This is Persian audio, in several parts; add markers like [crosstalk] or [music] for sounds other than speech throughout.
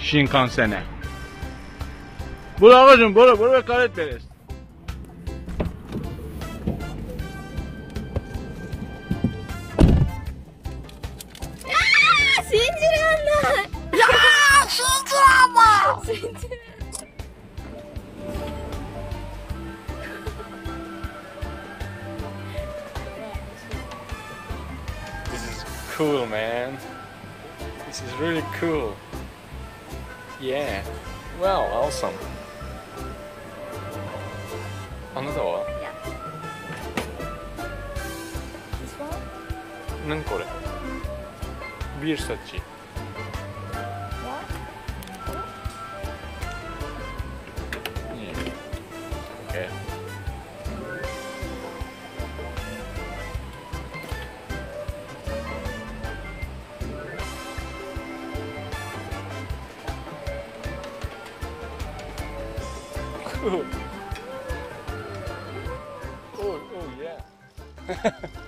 Shinkansen'e. Bur ağacım, bura, bura vekalet veririz. Sindirenler! Ya sindirenler! Sindirenler! This is cool, man. This is really cool. Yeah Well awesome あなたは何これビールスタ Cool. Oh, oh yeah. [laughs]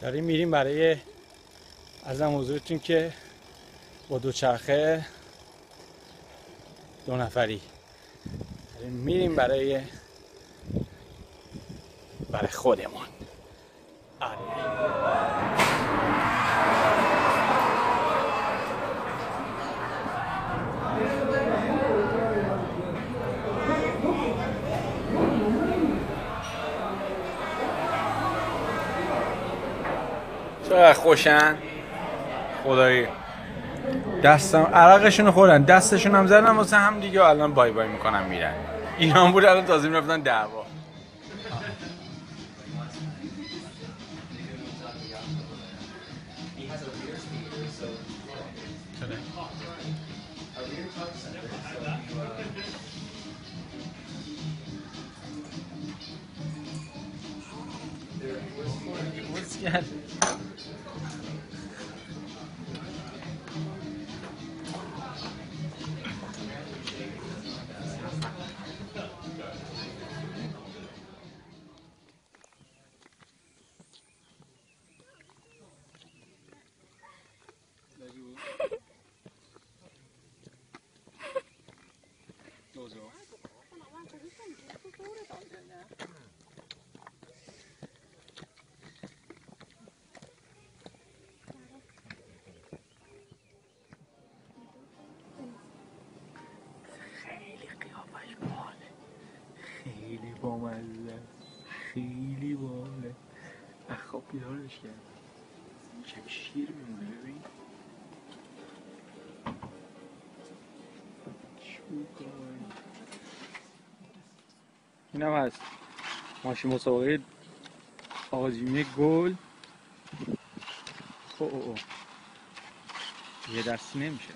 داریم میریم برای ازم حضورتون که با دوچرخه دو نفری داریم میریم برای برای خودمون آره چقدر خوشن؟ خدایی. دستم عرقشون خوردن. دستشون هم زدن واسه هم دیگه الان بای بای می‌کنن میرن. ایران بود الان تازه می‌رفتن دعوا. خیلی بامزه خیلی باله اخواب بیدارش کرد چه شیر میمونه ببین؟ این هم هست ماشین مسابقه آقا گل. خب اوه. یه دستی نمیشه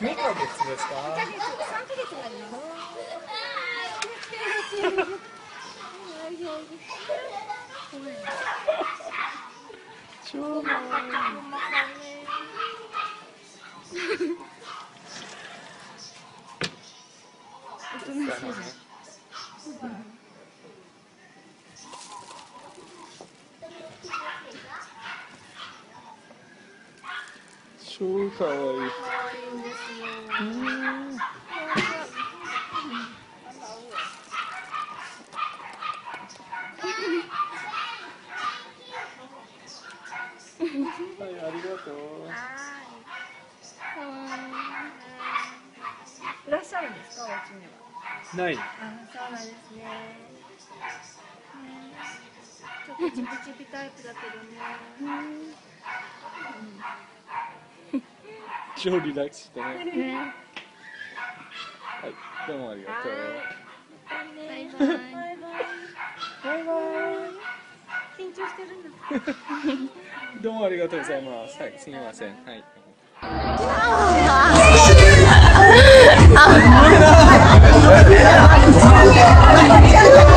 2ヶ月ですか3ヶ月になります超かわいい超かわいい。はいありがとういらっしゃるんですか、お家には。ないあ、そうなんですね。ちょっとチピチピタイプだけどね。うん超リラックスしてね。ね。はいどうもありがとう。バイバイ。バイバイ。緊張してるんだ。[laughs] どうもありがとうございます。はいすみません。はい。ち